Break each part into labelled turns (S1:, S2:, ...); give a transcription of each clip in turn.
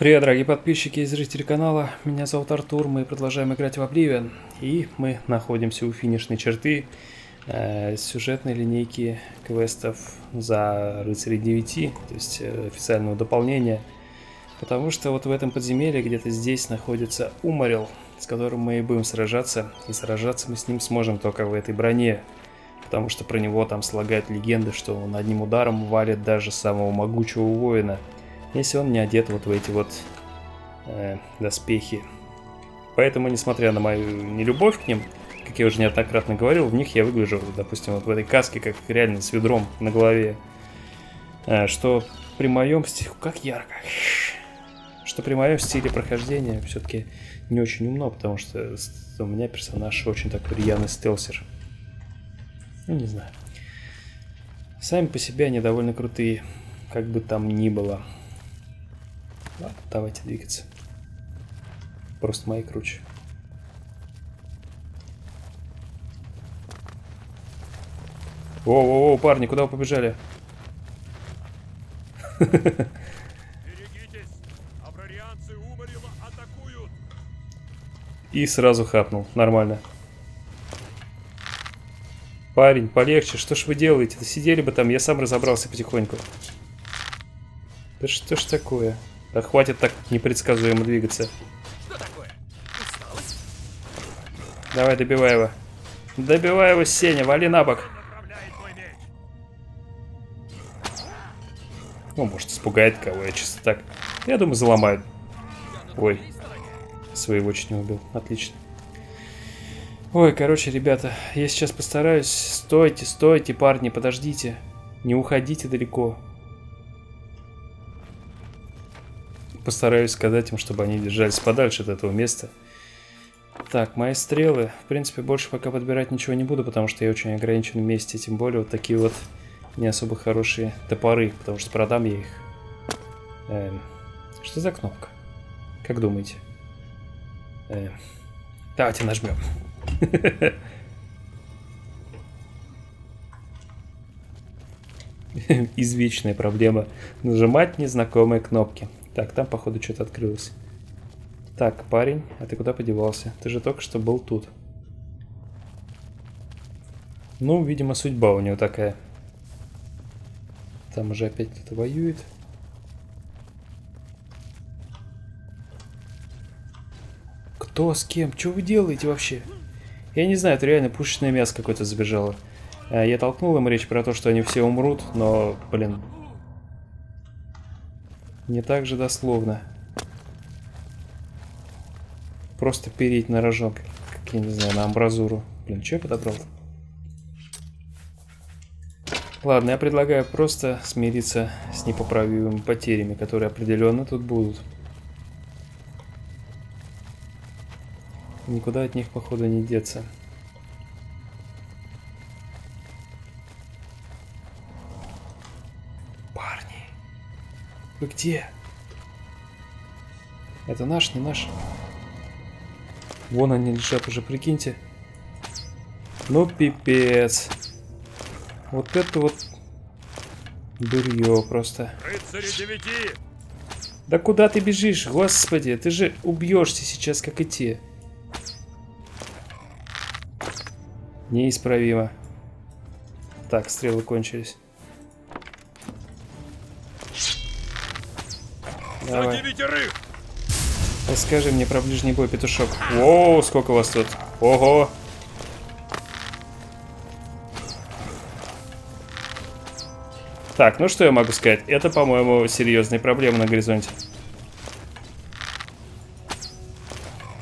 S1: Привет, дорогие подписчики и зрители канала. Меня зовут Артур, мы продолжаем играть в Oblivion. И мы находимся у финишной черты э, сюжетной линейки квестов за Рыцарей 9, то есть э, официального дополнения. Потому что вот в этом подземелье, где-то здесь, находится Умарил, с которым мы и будем сражаться. И сражаться мы с ним сможем только в этой броне. Потому что про него там слагают легенды, что он одним ударом валит даже самого могучего воина – если он не одет вот в эти вот э, доспехи. Поэтому, несмотря на мою нелюбовь к ним, как я уже неоднократно говорил, в них я выгляжу, допустим, вот в этой каске, как реально с ведром на голове. Э, что при моем стиле... Как ярко! Что при моем стиле прохождения все-таки не очень умно, потому что у меня персонаж очень такой рьяный стелсер. Ну, не знаю. Сами по себе они довольно крутые, как бы там ни было. Ладно, давайте двигаться. Просто мои круче. О, парни, куда вы побежали? И сразу хапнул. Нормально. Парень, полегче, что ж вы делаете? Да сидели бы там, я сам разобрался потихоньку. Да что ж такое? Да хватит так непредсказуемо двигаться.
S2: Что такое? Усталость?
S1: Давай, добивай его. Добивай его, Сеня, вали на бок. Ну, может, испугает кого, я чисто так. Я думаю, заломают. Ой, своего чуть не убил. Отлично. Ой, короче, ребята, я сейчас постараюсь. Стойте, стойте, парни, подождите. Не уходите далеко. Постараюсь сказать им, чтобы они держались подальше от этого места. Так, мои стрелы. В принципе, больше пока подбирать ничего не буду, потому что я очень ограничен в месте. Тем более вот такие вот не особо хорошие топоры, потому что продам я их. Эм, что за кнопка? Как думаете? Эм, давайте нажмем. Извечная проблема. Нажимать незнакомые кнопки. Так, там, походу, что-то открылось. Так, парень, а ты куда подевался? Ты же только что был тут. Ну, видимо, судьба у него такая. Там уже опять кто-то воюет. Кто с кем? Что вы делаете вообще? Я не знаю, это реально пушечное мясо какое-то забежало. А, Я толкнул им речь про то, что они все умрут, но, блин, не так же дословно. Просто переть на рожок, как я не знаю, на амбразуру. Блин, что я подобрал? Ладно, я предлагаю просто смириться с непоправимыми потерями, которые определенно тут будут. Никуда от них, походу, не деться. Вы где? Это наш, не наш? Вон они лежат уже, прикиньте. Ну, пипец. Вот это вот дурье просто.
S3: Рыцари девяти!
S1: Да куда ты бежишь, господи? Ты же убьешься сейчас, как и те. Неисправимо. Так, стрелы кончились. Давай. Расскажи мне про ближний бой, петушок. Воу, сколько вас тут. Ого. Так, ну что я могу сказать? Это, по-моему, серьезные проблемы на горизонте.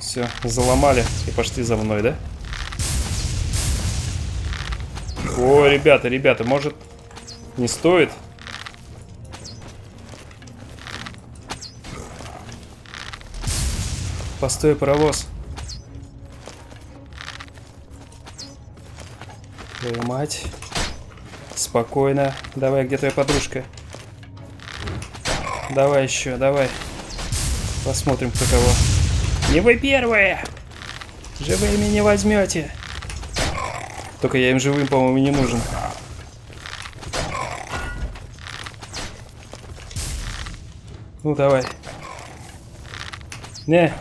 S1: Все, заломали и пошли за мной, да? О, ребята, ребята, может, не стоит? Постой, паровоз. Твою мать. Спокойно. Давай, где твоя подружка? Давай еще, давай. Посмотрим, кто кого. Не вы первые! Живыми не возьмете. Только я им живым, по-моему, не нужен. Ну, давай. Не.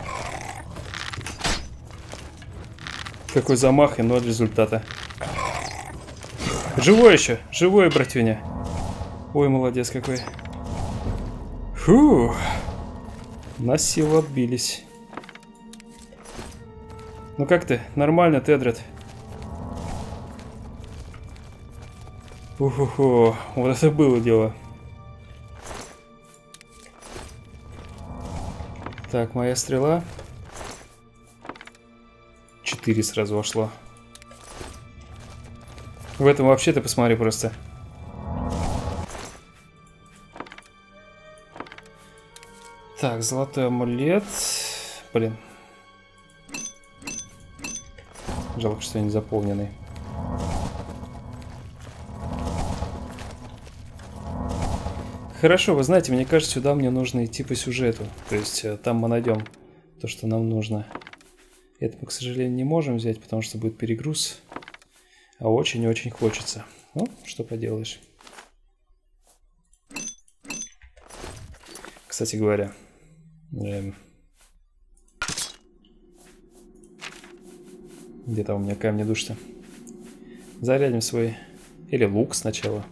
S1: Какой замах и ноль результата. Живой еще, живой, братюня. Ой, молодец какой. Фу. На силу отбились. Ну как ты? Нормально, Тедред? Уху, вот это было дело. Так, моя стрела. Четыре сразу вошло. В этом вообще ты посмотри просто. Так, золотой амулет. Блин. Жалко, что не заполненный. Хорошо, вы знаете, мне кажется, сюда мне нужно идти по сюжету. То есть э, там мы найдем то, что нам нужно. Это мы, к сожалению, не можем взять, потому что будет перегруз. А очень-очень хочется. Ну, что поделаешь. Кстати говоря, эм, где там у меня камни душ-то? Зарядим свой... Или лук сначала.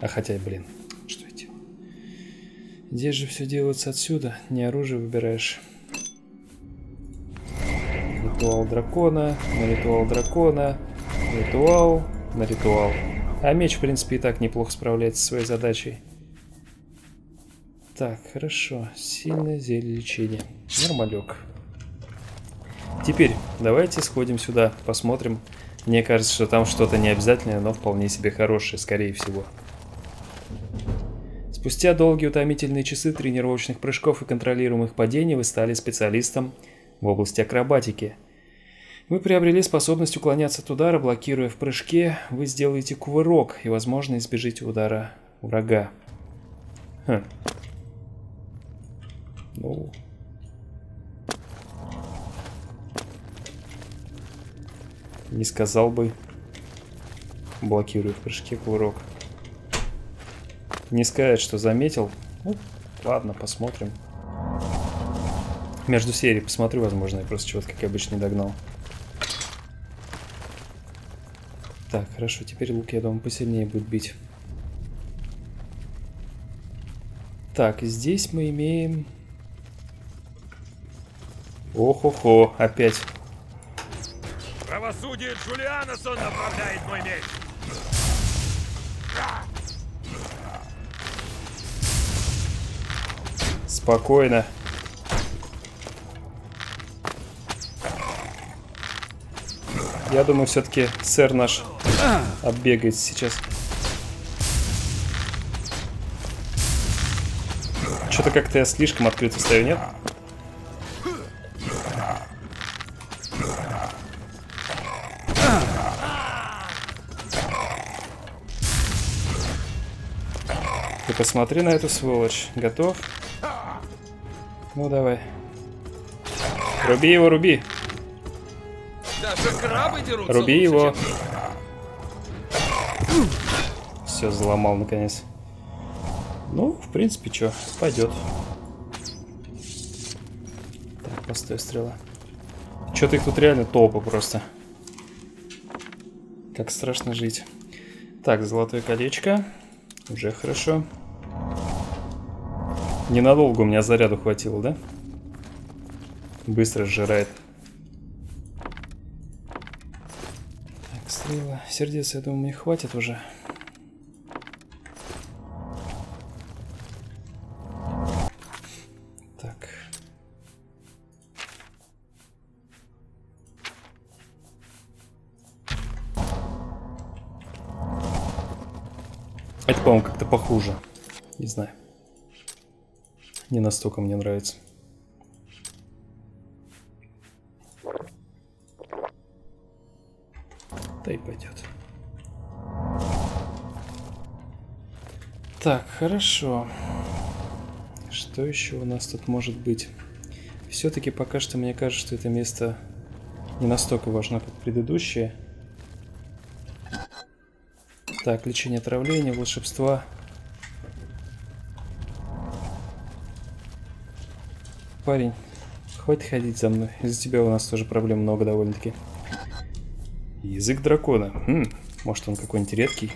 S1: А хотя, блин, что я делаю? Здесь же все делается отсюда. Не оружие выбираешь. Ритуал дракона, на ритуал дракона, ритуал, на ритуал. А меч, в принципе, и так неплохо справляется со своей задачей. Так, хорошо. Сильное зелье лечения. Нормалек. Теперь давайте сходим сюда, посмотрим. Мне кажется, что там что-то не обязательное, но вполне себе хорошее, скорее всего. Спустя долгие утомительные часы тренировочных прыжков и контролируемых падений вы стали специалистом в области акробатики. Вы приобрели способность уклоняться от удара, блокируя в прыжке, вы сделаете кувырок и, возможно, избежите удара врага. Хм. Ну... Не сказал бы. Блокирую в прыжке кувырок. Не сказать, что заметил. Ну, ладно, посмотрим. Между серией посмотрю, возможно, я просто чего-то, как обычно, не догнал. Так, хорошо, теперь лук, я думаю, посильнее будет бить. Так, здесь мы имеем... Ох-охо, опять.
S3: Правосудие Джулианасон направляет мой меч.
S1: Спокойно. Я думаю, все-таки сэр наш отбегает сейчас. Что-то как-то я слишком открыто стою, нет? Ты посмотри на эту сволочь. Готов? Ну давай. Руби его, руби.
S2: Даже крабы дерутся
S1: Руби его. Все, взломал наконец. Ну, в принципе, что, пойдет. Так, постой, стрела. Что-то их тут реально толпа просто. Как страшно жить. Так, золотое колечко. Уже хорошо. Ненадолго у меня заряду хватило, да? Быстро сжирает. Так, стрела. Сердец, я думаю, мне хватит уже. Так. Это, по-моему, как-то похуже. Не знаю. Не настолько мне нравится. Так, хорошо. Что еще у нас тут может быть? Все-таки пока что мне кажется, что это место не настолько важно, как предыдущее. Так, лечение отравления, волшебства. парень, хватит ходить за мной. Из-за тебя у нас тоже проблем много довольно-таки. Язык дракона. Хм, может он какой-нибудь редкий?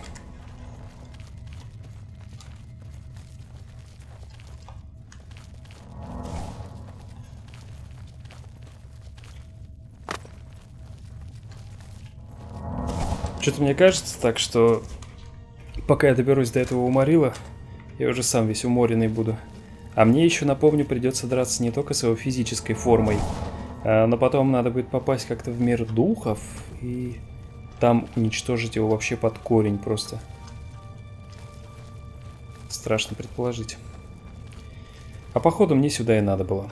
S1: Что-то мне кажется так, что пока я доберусь до этого уморила, я уже сам весь уморенный буду. А мне еще, напомню, придется драться не только с его физической формой, а, но потом надо будет попасть как-то в мир духов и там уничтожить его вообще под корень просто. Страшно предположить. А походу мне сюда и надо было.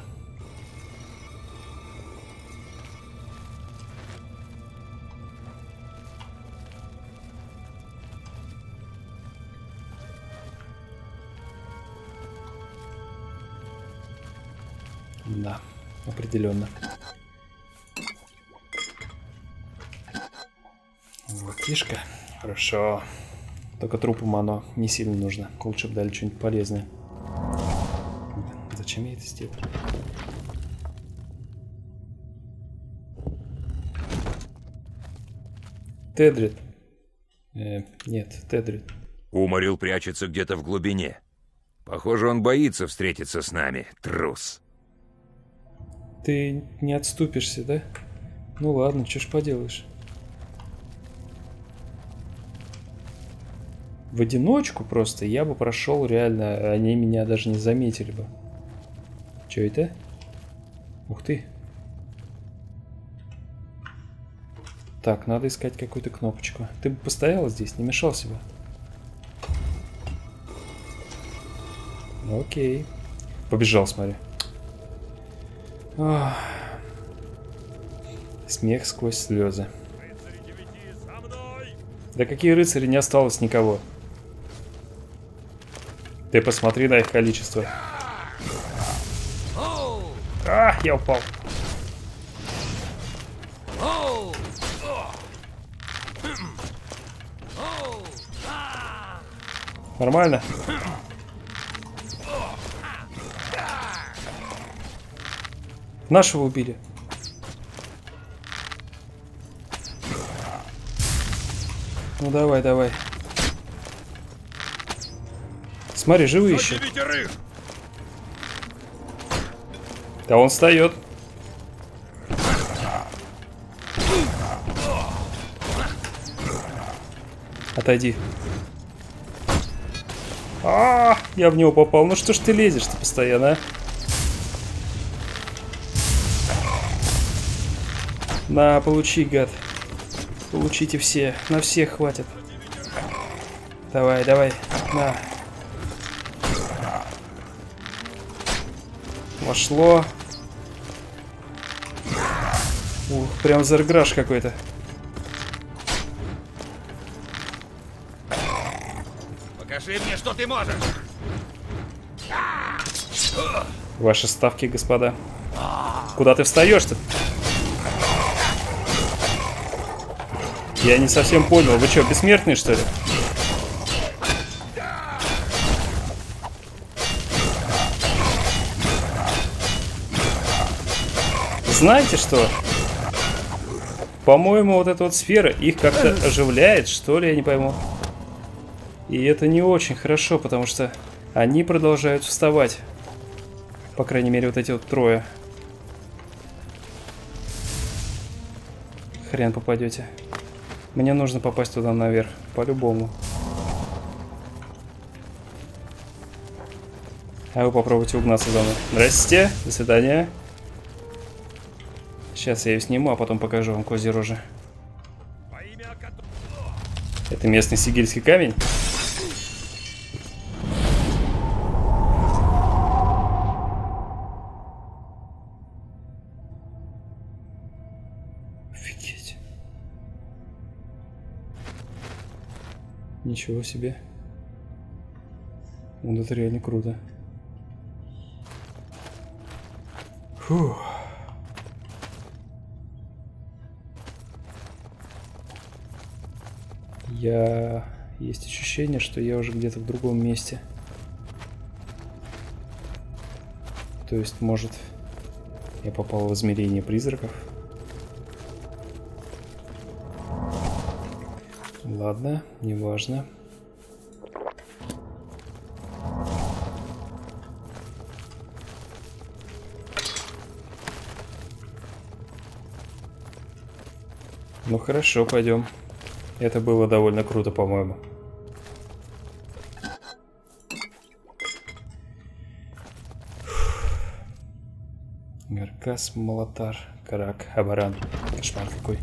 S1: Да, определенно. Золотишко. Хорошо. Только трупам оно не сильно нужно. Лучше бы дали что-нибудь полезное. Зачем я это сделал? Тедрит. Э, нет, Тедрит.
S3: Уморил прячется где-то в глубине. Похоже, он боится встретиться с нами, трус.
S1: Ты не отступишься, да? Ну ладно, что ж поделаешь. В одиночку просто я бы прошел реально, они меня даже не заметили бы. Что это? Ух ты. Так, надо искать какую-то кнопочку. Ты бы постояла здесь, не мешал себе. Окей. Побежал, смотри. Ох. Смех сквозь слезы. Да какие рыцари, не осталось никого. Ты посмотри на их количество. А, я упал. Нормально? Нашего убили. Ну давай, давай. Смотри, живые еще. Да он встает. Отойди. А, я в него попал. Ну что ж ты лезешь-то постоянно, а? На, получи, гад. Получите все. На всех хватит. Давай, давай. На. Вошло. Ух, прям зарграж какой-то.
S2: Покажи мне, что ты можешь!
S1: Ваши ставки, господа. Куда ты встаешь-то? Я не совсем понял. Вы что, бессмертные, что ли? Знаете что? По-моему, вот эта вот сфера их как-то оживляет, что ли, я не пойму. И это не очень хорошо, потому что они продолжают вставать. По крайней мере, вот эти вот трое. Хрен попадете. Мне нужно попасть туда наверх. По-любому. А вы попробуйте угнаться за мной. Здрасте. До свидания. Сейчас я ее сниму, а потом покажу вам козьи рожи. Это местный сигильский камень? Ничего себе. Вот это реально круто. Фух. Я... Есть ощущение, что я уже где-то в другом месте. То есть, может, Я попал в измерение призраков. Ладно, неважно. Ну хорошо, пойдем. Это было довольно круто, по-моему. Гаркас, Молотар, Карак, Абаран. Кошмар какой.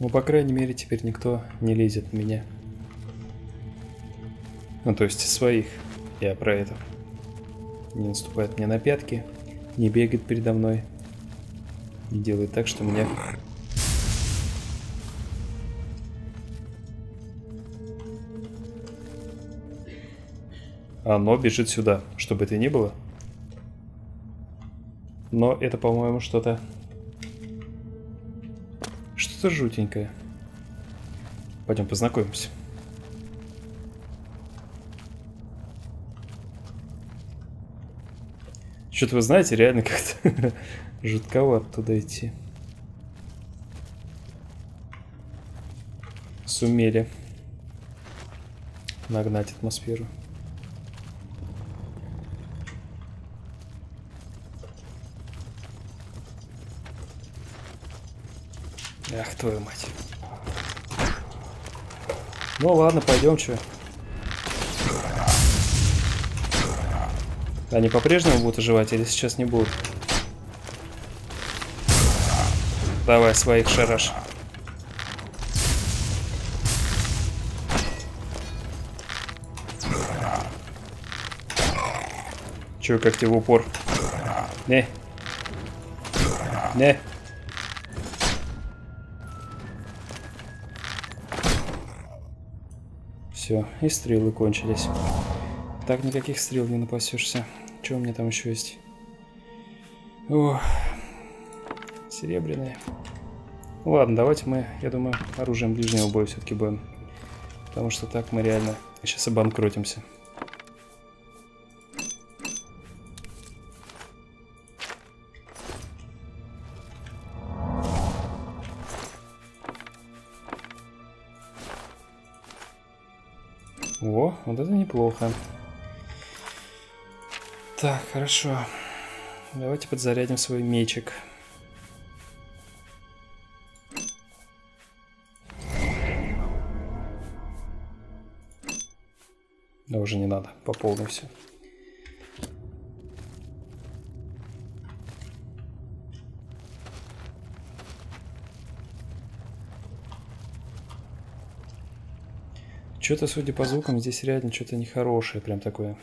S1: Ну, по крайней мере, теперь никто не лезет в меня. Ну, то есть своих. Я про это. Не наступает мне на пятки, не бегает передо мной. Не делает так, что меня... Оно бежит сюда, чтобы это ни было. Но это, по-моему, что-то... Что-то жутенькое. Пойдем познакомимся. Что-то вы знаете, реально как-то жутковато туда идти. Сумели нагнать атмосферу. Ах, твою мать. Ну ладно, пойдем, что. Они по-прежнему будут оживать или сейчас не будут? Давай своих шараш. Че, как тебе в упор? Не. Не. Все, и стрелы кончились. Так никаких стрел не напасешься. Что у меня там еще есть? О, серебряные. Ладно, давайте мы, я думаю, оружием ближнего боя все-таки будем. Потому что так мы реально сейчас обанкротимся. Неплохо. Так, хорошо. Давайте подзарядим свой мечик. Да уже не надо, пополним все. Что-то, судя по звукам, здесь реально что-то нехорошее, прям такое.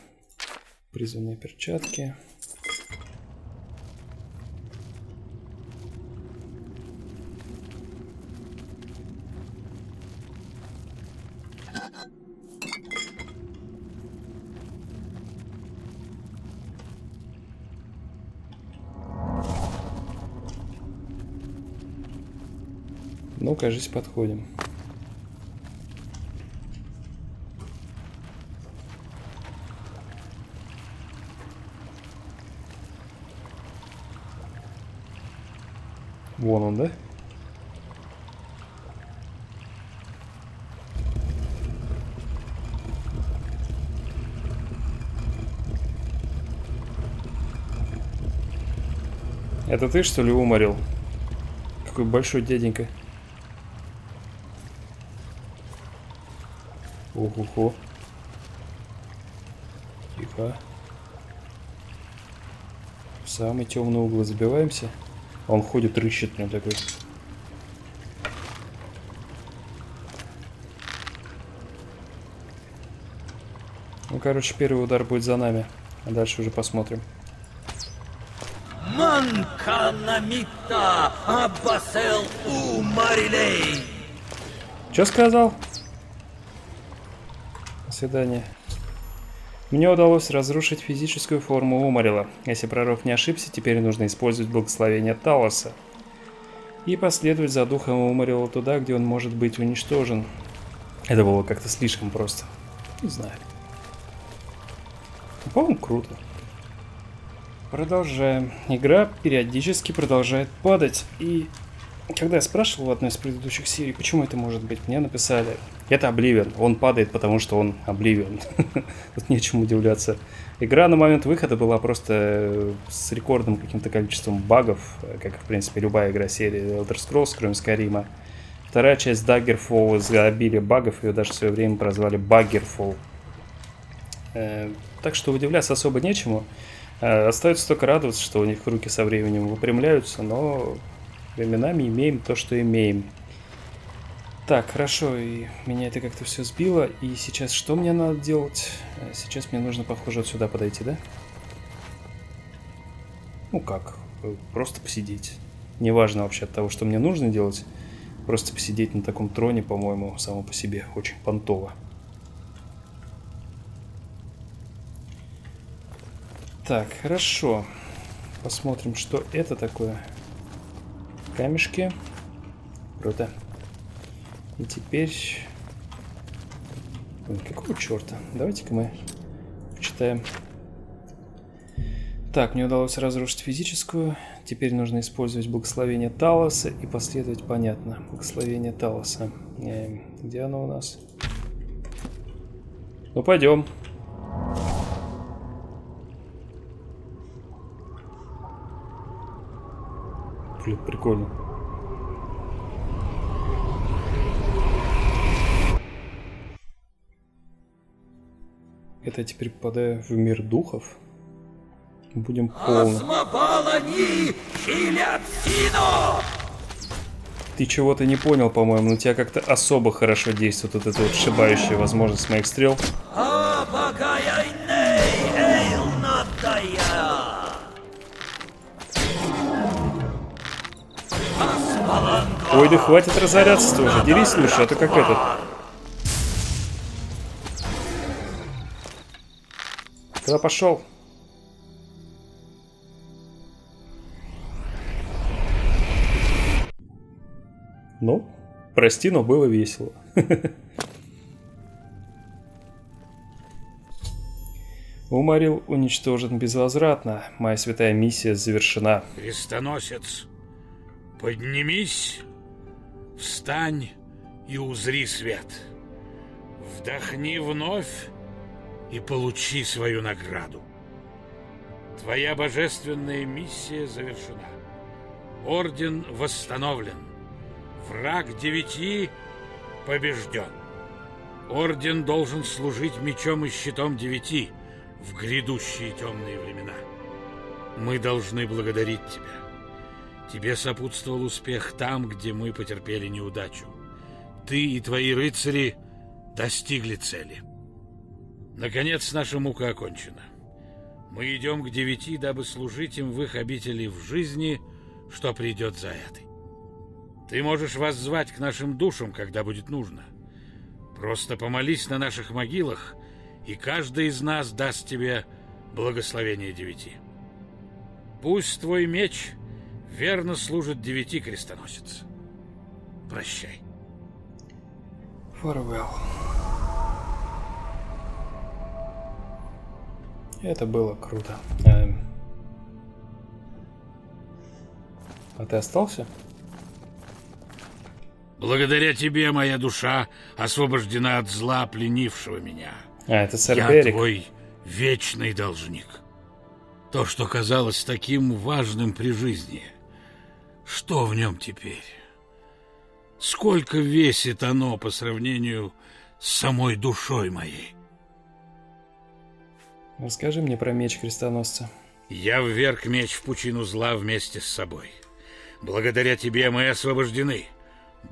S1: Призванные перчатки. Ну, кажется, подходим. Вон он, да? Это ты, что ли, уморил? Какой большой дяденька. Ого-го. Тихо. В самый темный угол забиваемся. Он ходит, рыщет прям такой. Ну, короче, первый удар будет за нами. А дальше уже посмотрим.
S2: Манканамита Аббасел Умарилей.
S1: Что сказал? До свидания. Мне удалось разрушить физическую форму Умарила. Если пророк не ошибся, теперь нужно использовать благословение Талоса. И последовать за духом Умарила туда, где он может быть уничтожен. Это было как-то слишком просто. Не знаю. По-моему, круто. Продолжаем. Игра периодически продолжает падать. И когда я спрашивал в одной из предыдущих серий, почему это может быть, мне написали, это Обливион, он падает, потому что он Обливион. Тут нечем удивляться. Игра на момент выхода была просто с рекордным каким-то количеством багов, как, в принципе, любая игра серии Elder Scrolls, кроме Скайрима. Вторая часть Daggerfall из-за обилия багов ее даже в свое время прозвали Baggerfall. Э, так что удивляться особо нечему. Э, остается только радоваться, что у них руки со временем выпрямляются, но временами имеем то, что имеем. Так, хорошо, и меня это как-то все сбило. И сейчас что мне надо делать? Э, сейчас мне нужно, похоже, вот сюда подойти, да? Ну как, просто посидеть. Неважно вообще от того, что мне нужно делать. Просто посидеть на таком троне, по-моему, само по себе очень понтово. Так, хорошо. Посмотрим, что это такое. Камешки. Круто. И теперь... Ой, какого черта? Давайте-ка мы почитаем. Так, мне удалось разрушить физическую. Теперь нужно использовать благословение Талоса и последовать понятно. Благословение Талоса. Э, где оно у нас? Ну, пойдем. Блин, прикольно. Это я теперь попадаю в мир духов? Будем полно. Ты чего-то не понял, по-моему, но тебя как-то особо хорошо действует вот эта вот сшибающая возможность моих стрел. Ой, да хватит разоряться тоже. Дерись лучше, а то как этот. Куда пошел? Ну, прости, но было весело. Уморил уничтожен безвозвратно. Моя святая миссия завершена.
S4: Крестоносец, поднимись, встань и узри свет. Вдохни вновь и получи свою награду. Твоя божественная миссия завершена. Орден восстановлен. Враг девяти побежден. Орден должен служить мечом и щитом девяти в грядущие темные времена. Мы должны благодарить тебя. Тебе сопутствовал успех там, где мы потерпели неудачу. Ты и твои рыцари достигли цели. Наконец, наша мука окончена. Мы идем к девяти, дабы служить им в их обители в жизни, что придет за этой. Ты можешь воззвать к нашим душам, когда будет нужно. Просто помолись на наших могилах, и каждый из нас даст тебе благословение девяти. Пусть твой меч верно служит девяти крестоносец. Прощай.
S1: Farewell. Это было круто. Эм... А ты остался?
S4: Благодаря тебе моя душа освобождена от зла, пленившего меня.
S1: А, это сэр
S4: Я
S1: Берик.
S4: твой вечный должник. То, что казалось таким важным при жизни, что в нем теперь? Сколько весит оно по сравнению с самой душой моей?
S1: Расскажи мне про меч крестоносца.
S4: Я вверг меч в пучину зла вместе с собой. Благодаря тебе мы освобождены.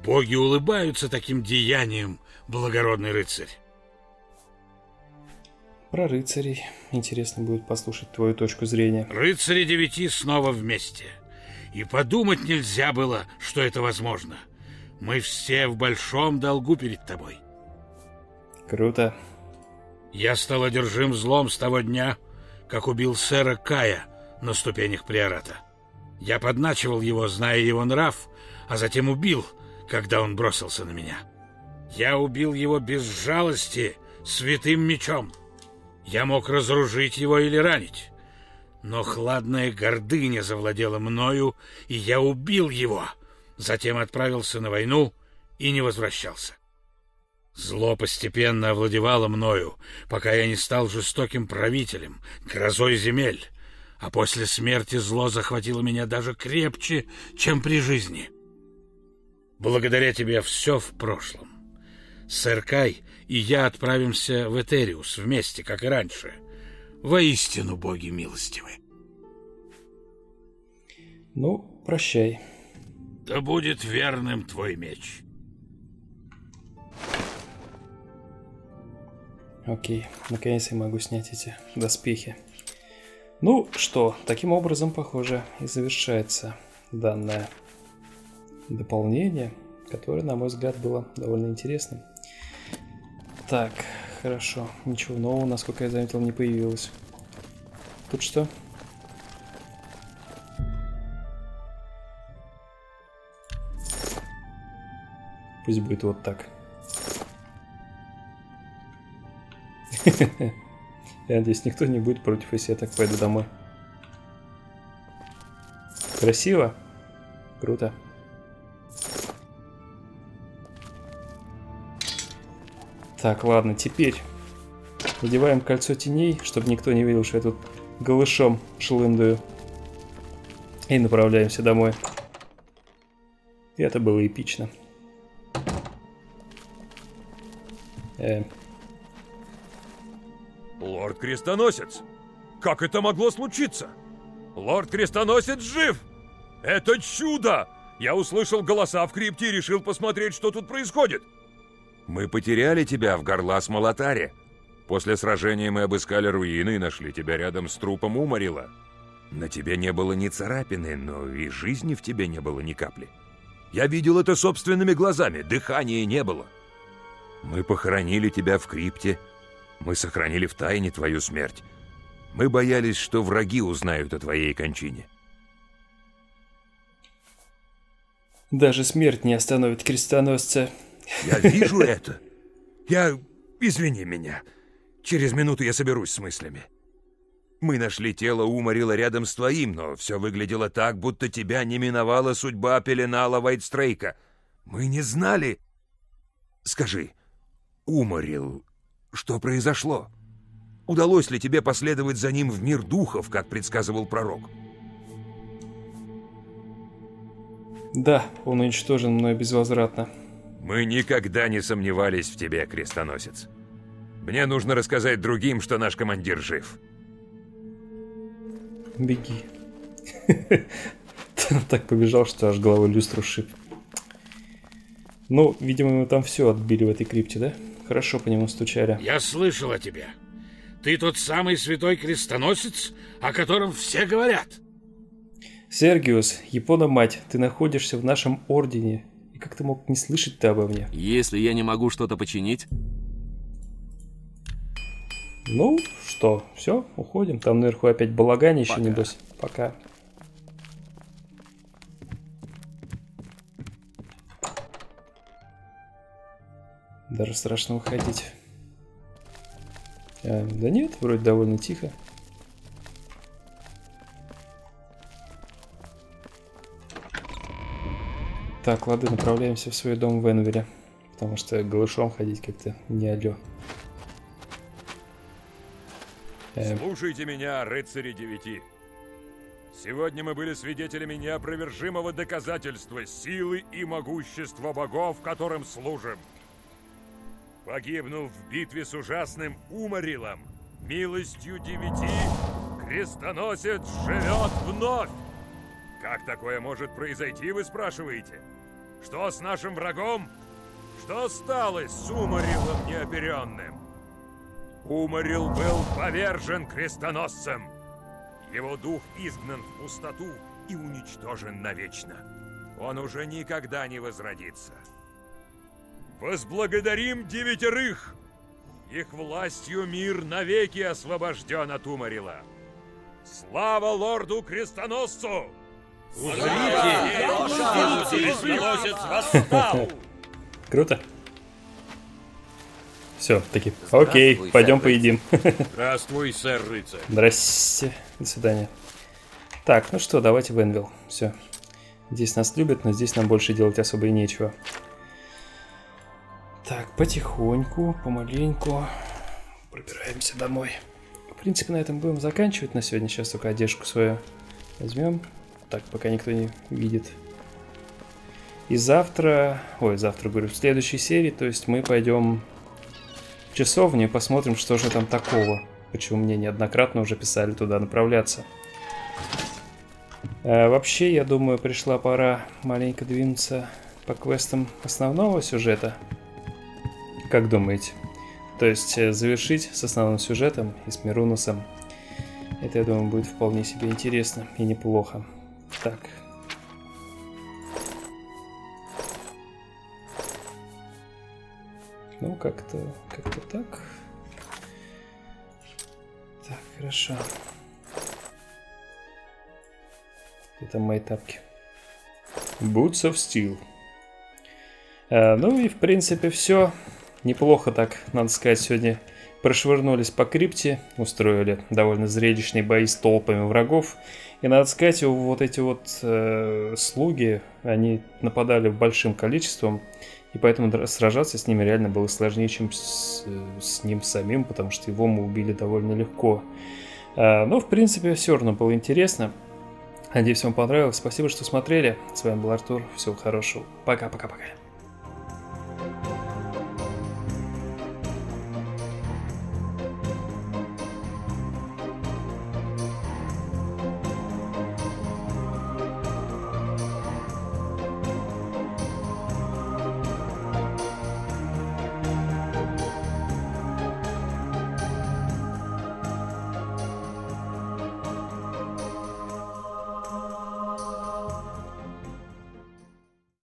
S4: Боги улыбаются таким деянием, благородный рыцарь.
S1: Про рыцарей. Интересно будет послушать твою точку зрения.
S4: Рыцари девяти снова вместе. И подумать нельзя было, что это возможно. Мы все в большом долгу перед тобой.
S1: Круто.
S4: Я стал одержим злом с того дня, как убил сэра Кая на ступенях приората. Я подначивал его, зная его нрав, а затем убил, когда он бросился на меня. Я убил его без жалости, святым мечом. Я мог разоружить его или ранить. Но хладная гордыня завладела мною, и я убил его. Затем отправился на войну и не возвращался. Зло постепенно овладевало мною, пока я не стал жестоким правителем, грозой земель. А после смерти зло захватило меня даже крепче, чем при жизни. Благодаря тебе все в прошлом. Сэр Кай и я отправимся в Этериус вместе, как и раньше. Воистину, боги милостивы.
S1: Ну, прощай.
S4: Да будет верным твой меч.
S1: Окей, наконец я могу снять эти доспехи. Ну что, таким образом, похоже, и завершается данное дополнение, которое, на мой взгляд, было довольно интересным. Так, хорошо, ничего нового, насколько я заметил, не появилось. Тут что? Пусть будет вот так. Я надеюсь, никто не будет против, если я так пойду домой. Красиво? Круто. Так, ладно, теперь надеваем кольцо теней, чтобы никто не видел, что я тут голышом шлындую. И направляемся домой. И это было эпично. Э,
S3: Лорд Крестоносец! Как это могло случиться? Лорд Крестоносец жив! Это чудо! Я услышал голоса в крипте и решил посмотреть, что тут происходит. Мы потеряли тебя в Горлас-Малатаре. После сражения мы обыскали руины и нашли тебя рядом с трупом Умарила. На тебе не было ни царапины, но и жизни в тебе не было ни капли. Я видел это собственными глазами, дыхания не было. Мы похоронили тебя в крипте, мы сохранили в тайне твою смерть. Мы боялись, что враги узнают о твоей кончине.
S1: Даже смерть не остановит крестоносца.
S3: Я вижу это. Я... Извини меня. Через минуту я соберусь с мыслями. Мы нашли тело Умарила рядом с твоим, но все выглядело так, будто тебя не миновала судьба Пеленала Вайтстрейка. Мы не знали... Скажи, Умарил, что произошло? Удалось ли тебе последовать за ним в мир духов, как предсказывал пророк?
S1: Да, он уничтожен мной безвозвратно.
S3: Мы никогда не сомневались в тебе, крестоносец. Мне нужно рассказать другим, что наш командир жив.
S1: Беги. Так побежал, что аж головой люстру шип. Ну, видимо, мы там все отбили в этой крипте, да? Хорошо по нему стучали.
S4: Я слышал о тебе. Ты тот самый святой крестоносец, о котором все говорят.
S1: Сергиус, Япона-мать, ты находишься в нашем ордене. Как ты мог не слышать-то обо мне?
S5: Если я не могу что-то починить,
S1: Ну, что, все, уходим. Там наверху опять балаганище,
S5: Пока.
S1: небось. Пока. Даже страшно уходить. А, да нет, вроде довольно тихо. Так, ладно, направляемся в свой дом в Энвере. Потому что голышом ходить как-то не алё. Э,
S3: Слушайте меня, рыцари девяти. Сегодня мы были свидетелями неопровержимого доказательства силы и могущества богов, которым служим. Погибнув в битве с ужасным Умарилом, милостью девяти, крестоносец живет вновь. Как такое может произойти, вы спрашиваете? Что с нашим врагом? Что стало с Умарилом неоперенным? Умарил был повержен крестоносцем. Его дух изгнан в пустоту и уничтожен навечно. Он уже никогда не возродится. Возблагодарим девятерых! Их властью мир навеки освобожден от Умарила. Слава лорду-крестоносцу!
S2: Восстал!
S1: Круто. Все, таки. Окей, пойдем
S5: сэр
S1: поедим.
S3: Здравствуй, сэр-рыцарь.
S1: Здрасте. До свидания. Так, ну что, давайте в Энвилл. Все. Здесь нас любят, но здесь нам больше делать особо и нечего. Так, потихоньку, помаленьку пробираемся домой. В принципе, на этом будем заканчивать на сегодня. Сейчас только одежку свою возьмем. Так, пока никто не видит. И завтра, ой, завтра говорю, в следующей серии, то есть мы пойдем в часовню и посмотрим, что же там такого. Почему мне неоднократно уже писали туда направляться. А, вообще, я думаю, пришла пора маленько двинуться по квестам основного сюжета. Как думаете? То есть э, завершить с основным сюжетом и с Мирунусом. Это, я думаю, будет вполне себе интересно и неплохо. Так. Ну, как-то, как-то так. Так, хорошо. Где там мои тапки? Boots of Steel. А, ну и в принципе все. Неплохо так, надо сказать, сегодня прошвырнулись по крипте, устроили довольно зрелищные бои с толпами врагов. И надо сказать, вот эти вот э, слуги, они нападали большим количеством, и поэтому сражаться с ними реально было сложнее, чем с, с ним самим, потому что его мы убили довольно легко. А, но, в принципе, все равно было интересно. Надеюсь, вам понравилось. Спасибо, что смотрели. С вами был Артур. Всего хорошего. Пока-пока-пока.